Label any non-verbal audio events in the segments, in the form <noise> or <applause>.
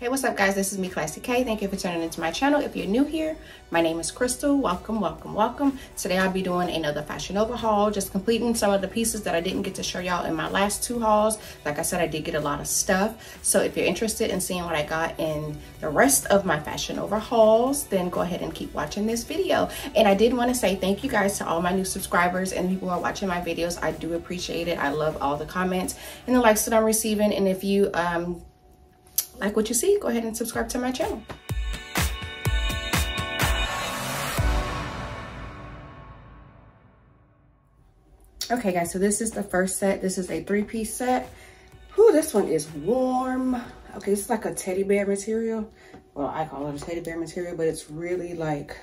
Hey, what's up guys? This is me, Klassy K. Thank you for tuning into my channel. If you're new here, my name is Krystal. Welcome, welcome, welcome. Today I'll be doing another Fashion Nova haul, just completing some of the pieces that I didn't get to show y'all in my last two hauls. Like I said, I did get a lot of stuff. So if you're interested in seeing what I got in the rest of my Fashion Nova hauls, then go ahead and keep watching this video. And I did want to say thank you guys to all my new subscribers and people who are watching my videos. I do appreciate it. I love all the comments and the likes that I'm receiving. And if you um, like what you see, go ahead and subscribe to my channel. Okay guys, so this is the first set. This is a three-piece set. Whew, this one is warm. Okay, it's like a teddy bear material. Well, I call it a teddy bear material, but it's really like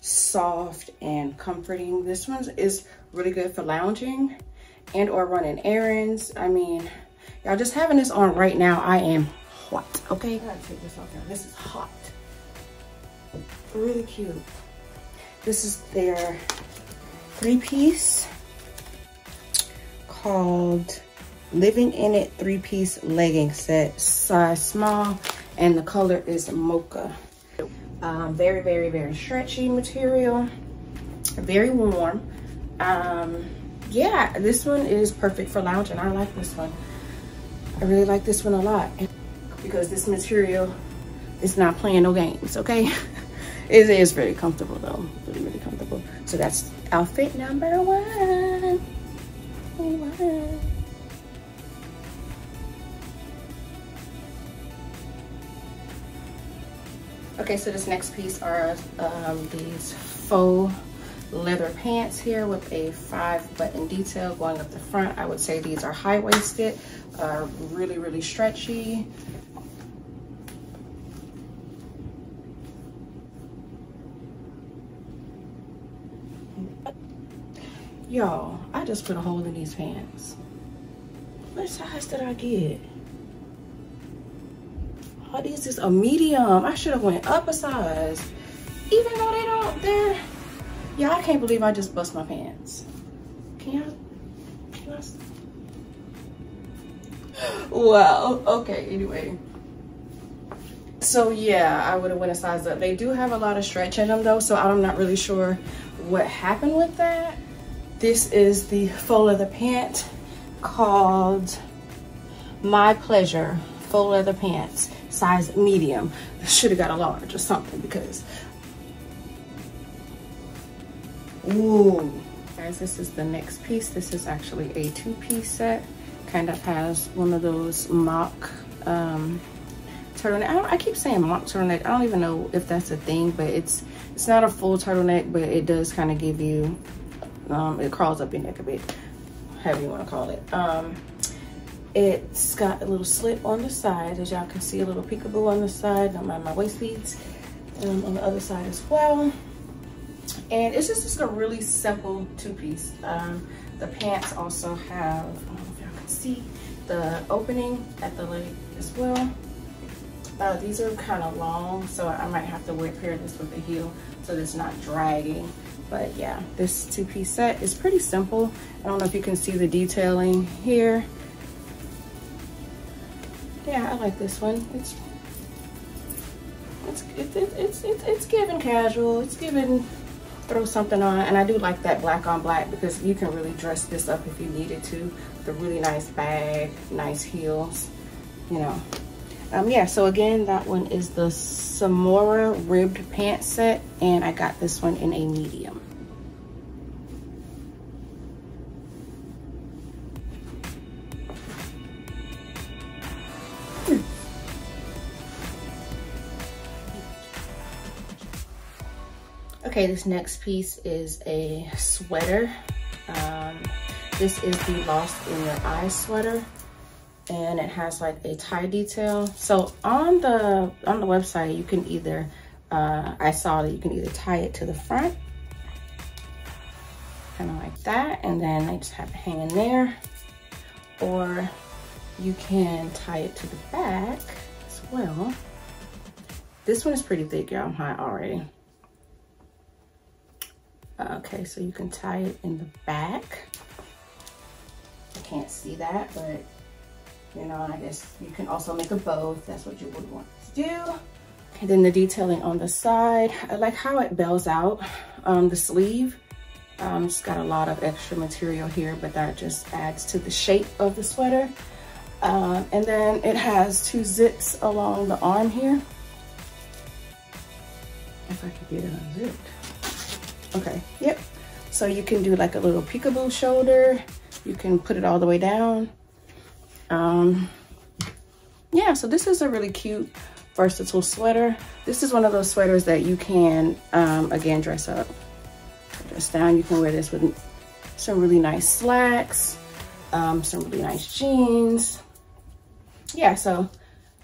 soft and comforting. This one is really good for lounging and or running errands. I mean, y'all just having this on right now, I am hot, okay? I gotta take this off now. This is hot. Really cute. This is their three-piece called Living In It three-piece legging set, size small, and the color is mocha. Um, very, very, very stretchy material, very warm. Um, yeah, this one is perfect for lounging. I like this one. I really like this one a lot because this material is not playing no games, okay? <laughs> it is very comfortable though, really, really comfortable. So that's outfit number one. one. Okay, so this next piece are um, these faux leather pants here with a five button detail going up the front. I would say these are high-waisted, uh, really, really stretchy. Y'all, I just put a hole in these pants. What size did I get? Oh, this is a medium. I should have went up a size. Even though they don't, they're, yeah, I can't believe I just bust my pants. Can you, can I? <gasps> Wow, okay, anyway. So yeah, I would have went a size up. They do have a lot of stretch in them though, so I'm not really sure what happened with that. This is the faux leather pant called My Pleasure faux leather pants, size medium. Should have got a large or something because, ooh. Guys, this is the next piece. This is actually a two-piece set. Kind of has one of those mock um, turtleneck. I, I, keep saying mock turtleneck. I don't even know if that's a thing, but it's it's not a full turtleneck, but it does kind of give you um, it crawls up your neck a bit, however you want to call it. Um, it's got a little slit on the side, as y'all can see, a little peekaboo on the side. Don't mind my waist beads um, on the other side as well. And it's just, just a really simple two-piece. Um, the pants also have, if y'all can see, the opening at the leg as well. Uh, these are kind of long, so I might have to wear pair this with a heel so it's not dragging. But yeah, this two-piece set is pretty simple. I don't know if you can see the detailing here. Yeah, I like this one. It's it's it's it's it's, it's casual. It's giving throw something on, and I do like that black on black because you can really dress this up if you needed to. The really nice bag, nice heels, you know. Um, yeah, so again, that one is the Samora ribbed pant set, and I got this one in a medium. Okay, this next piece is a sweater. Um, this is the Lost in Your Eyes sweater and it has like a tie detail. So on the on the website, you can either, uh, I saw that you can either tie it to the front, kind of like that, and then I just have it hanging there, or you can tie it to the back as well. This one is pretty thick, y'all, I'm hot already. Okay, so you can tie it in the back. I can't see that, but You know, I guess you can also make a bow if that's what you would want to do. And then the detailing on the side, I like how it bells out um, the sleeve. Um, it's got a lot of extra material here, but that just adds to the shape of the sweater. Um, and then it has two zips along the arm here. If I could get it unzipped. Okay, yep. So you can do like a little peekaboo shoulder. You can put it all the way down. Um, yeah, so this is a really cute, versatile sweater. This is one of those sweaters that you can, um, again, dress up dress down. You can wear this with some really nice slacks, um, some really nice jeans. Yeah, so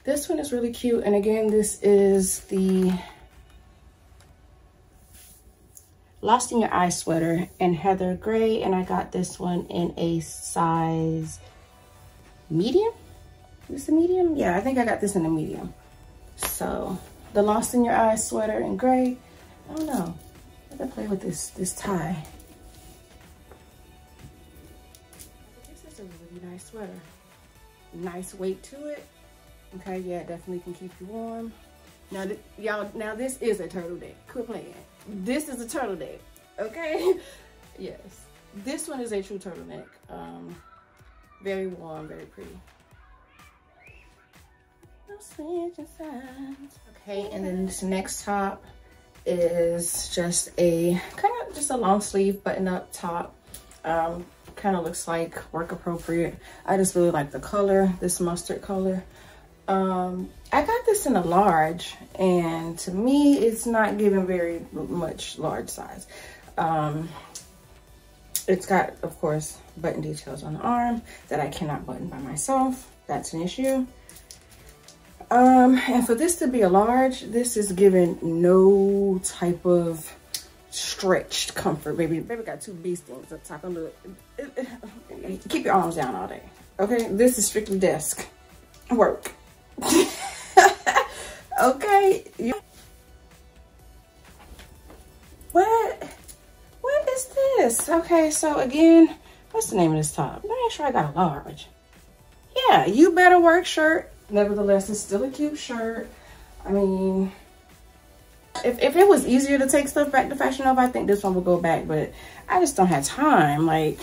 this one is really cute. And again, this is the Lost in Your Eye sweater in Heather Gray. And I got this one in a size medium. Is this a medium? Yeah, I think I got this in a medium. So the Lost in Your Eyes sweater in gray. I don't know. I to play with this, this tie. This is a really nice sweater. Nice weight to it. Okay, yeah, definitely can keep you warm. Now, y'all, now this is a turtleneck. Quit playing. This is a turtleneck, okay? <laughs> yes. This one is a true turtleneck. Um, very warm, very pretty. No switching sides. Okay, and then this next top is just a kind of just a long sleeve button up top. Um, kind of looks like work appropriate. I just really like the color, this mustard color. Um, I got this in a large and to me, it's not giving very much large size. Um, it's got, of course, button details on the arm that I cannot button by myself. That's an issue. Um, and for this to be a large, this is giving no type of stretched comfort. Baby, baby got two bee stings up top. Under, <laughs> keep your arms down all day. Okay, this is strictly desk work. <laughs> okay. What? This? Okay, so again, what's the name of this top? Make sure I got a large. Yeah, you better work shirt nevertheless, it's still a cute shirt. I mean, if, if it was easier to take stuff back to Fashion Nova, I think this one would go back, but I just don't have time. Like,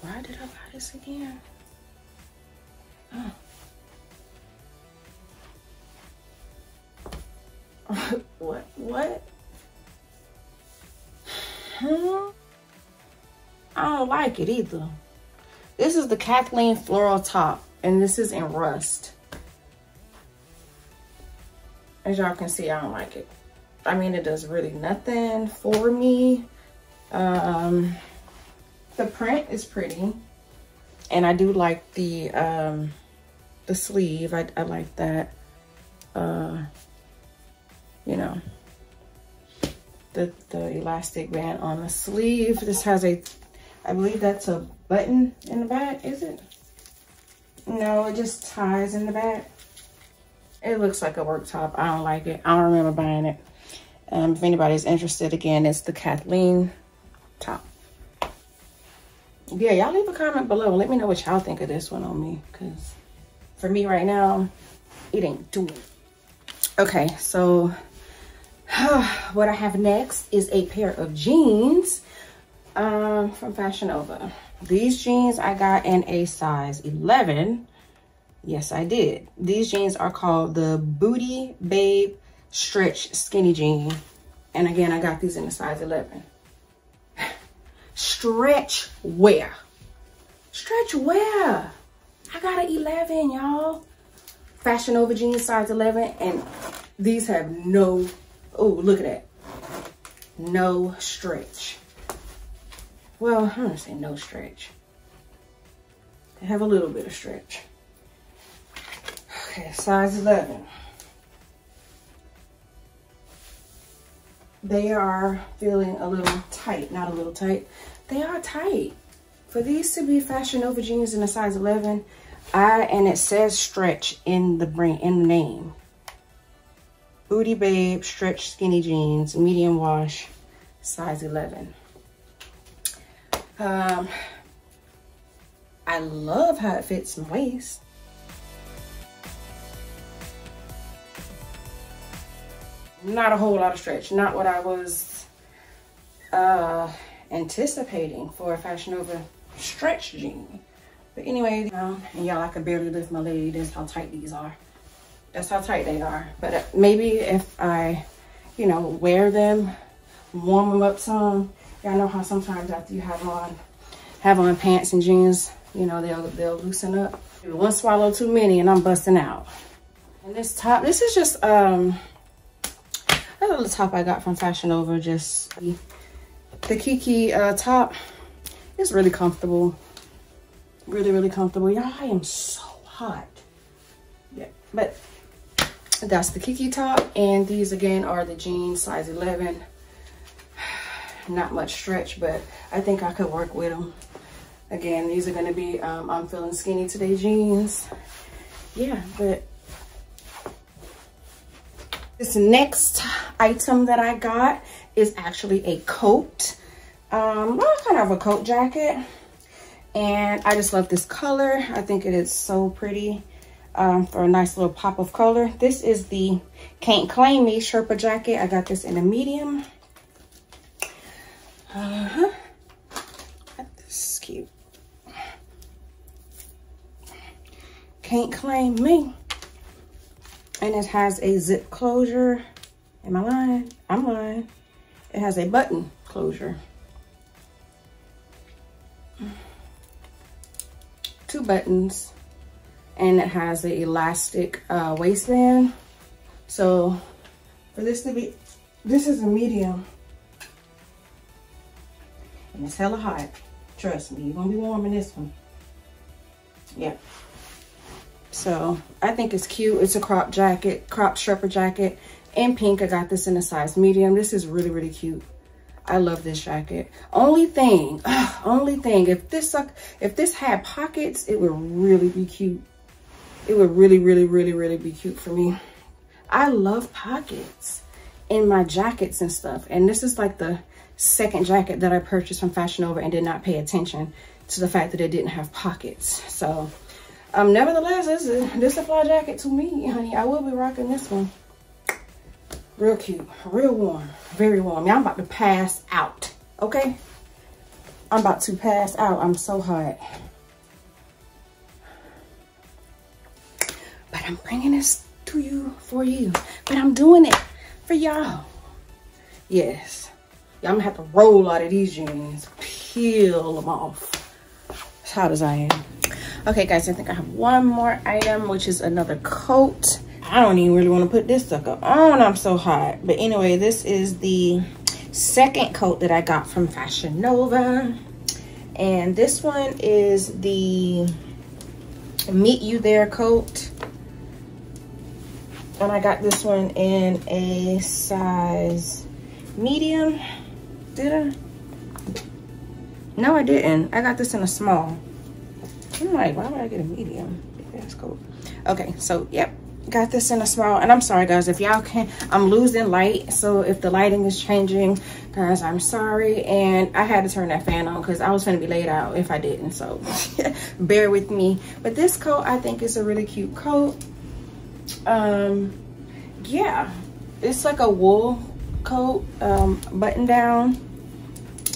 why did I buy this again? Oh. <laughs> what? What? Hmm? I don't like it either. This is the Kathleen floral top, and this is in rust. As y'all can see, I don't like it. I mean, it does really nothing for me. Um, the print is pretty, and I do like the um, the sleeve. I, I like that. Uh, you know, the, the elastic band on the sleeve. This has a, I believe that's a button in the back, is it? No, it just ties in the back. It looks like a work top. I don't like it. I don't remember buying it. Um, if anybody's interested, again, it's the Kathleen top. Yeah, y'all leave a comment below. Let me know what y'all think of this one on me. Because for me right now, it ain't doing Okay, so <sighs> what I have next is a pair of jeans um, from Fashion Nova. These jeans I got in a size 11. Yes, I did. These jeans are called the Booty Babe Stretch Skinny Jean. And again, I got these in a size 11. <sighs> Stretch wear. Stretch wear. I got an 11, y'all. Fashion Nova jeans size 11. And these have no Oh, look at that. No stretch. Well, I'm gonna say no stretch. They have a little bit of stretch. Okay, size 11. They are feeling a little tight, not a little tight. They are tight. For these to be Fashion Nova jeans in a size 11, I and it says stretch in the brand in the name. Booty Babe Stretch Skinny Jeans, medium wash, size 11. Um, I love how it fits my waist. Not a whole lot of stretch, not what I was uh, anticipating for a Fashion Nova stretch jean. But anyway, um, and y'all, I can barely lift my leg. That's how tight these are. That's how tight they are. But uh, maybe if I, you know, wear them, warm them up some. Y'all know how sometimes after you have on, have on pants and jeans, you know, they'll, they'll loosen up. One swallow too many and I'm busting out. And this top, this is just, um, a little top I got from Fashion Nova. just the Kiki uh, top is really comfortable. Really, really comfortable. Y'all, I am so hot. Yeah, but that's the Kiki top. And these again are the jeans, size 11. <sighs> Not much stretch, but I think I could work with them. Again, these are gonna be, um, I'm feeling skinny today jeans. Yeah, but this next item that I got is actually a coat. Um, well, kind of a coat jacket. And I just love this color. I think it is so pretty um, for a nice little pop of color. This is the Can't Claim Me Sherpa jacket. I got this in a medium. Uh-huh. This is cute. Can't Claim Me. And it has a zip closure. Am I lying? I'm lying. It has a button closure. Two buttons. And it has an elastic uh, waistband. So for this to be, this is a medium. And it's hella hot. Trust me, you're gonna be warm in this one. Yeah. So I think it's cute. It's a crop jacket, crop Sherpa jacket in pink. I got this in a size medium. This is really, really cute. I love this jacket. Only thing, ugh, <sighs> only thing, if this suck, if this had pockets, it would really be cute. It would really, really, really, really be cute for me. I love pockets in my jackets and stuff. And this is like the second jacket that I purchased from Fashion Nova and did not pay attention to the fact that it didn't have pockets. So um, nevertheless, this is this fly jacket to me, honey. I will be rocking this one. Real cute, real warm, very warm. Yeah, I'm about to pass out, okay? I'm about to pass out. I'm so hot. But I'm bringing this to you, for you. But I'm doing it for y'all. Yes. I'm gonna have to roll out of these jeans, peel them off. As hot as I am. Okay, guys, I think I have one more item, which is another coat. I don't even really want to put this sucker on. I'm so hot. But anyway, this is the second coat that I got from Fashion Nova. And this one is the Meet You There coat. And I got this one in a size medium. Did I? No, I didn't. I got this in a small. I'm like, why would I get a medium? That's cool. Okay, so yep, got this in a small. And I'm sorry, guys, if y'all can, I'm losing light. So if the lighting is changing, guys, I'm sorry. And I had to turn that fan on because I was going to be laid out if I didn't. So <laughs> bear with me. But this coat, I think is a really cute coat. Um, yeah, it's like a wool coat, um, button down.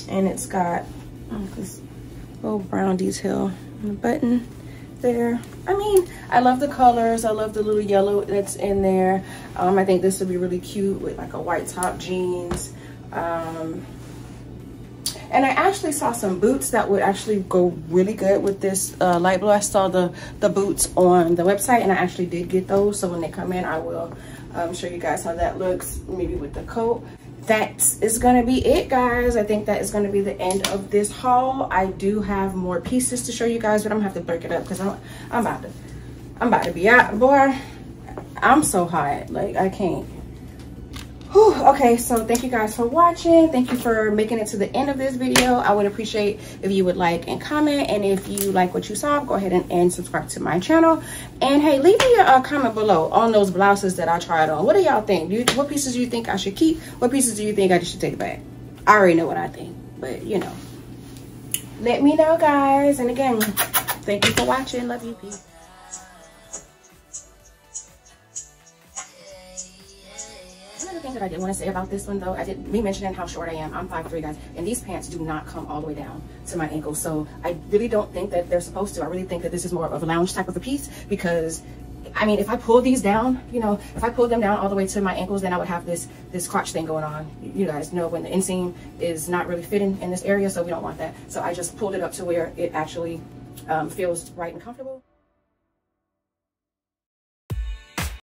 And it's got oh, this little brown detail on the button there. I mean, I love the colors. I love the little yellow that's in there. Um, I think this would be really cute with like a white top jeans. Um, and I actually saw some boots that would actually go really good with this uh, light blue. I saw the, the boots on the website and I actually did get those. So when they come in, I will um, show you guys how that looks, maybe with the coat. That is gonna be it guys. I think that is gonna be the end of this haul. I do have more pieces to show you guys but i'm gonna have to break it up because I'm, I'm about to i'm about to be out. Boy i'm so hot. Like i can't Whew, okay, so thank you guys for watching. Thank you for making it to the end of this video. I would appreciate if you would like and comment. And if you like what you saw, go ahead and, and subscribe to my channel. And hey, leave me a, comment below on those blouses that I tried on. What do y'all think? Do you, what pieces do you think I should keep? What pieces do you think I should take back? I already know what I think, but you know. Let me know, guys. And again, thank you for watching. Love you. Peace. Thing that I did want to say about this one though, I did me mentioning how short I am. I'm 5'3", guys, and these pants do not come all the way down to my ankles. So I really don't think that they're supposed to. I really think that this is more of a lounge type of a piece because I mean, if I pull these down, you know, if I pulled them down all the way to my ankles, then I would have this this crotch thing going on. You guys know when the inseam is not really fitting in this area, so we don't want that. So I just pulled it up to where it actually um, feels right and comfortable.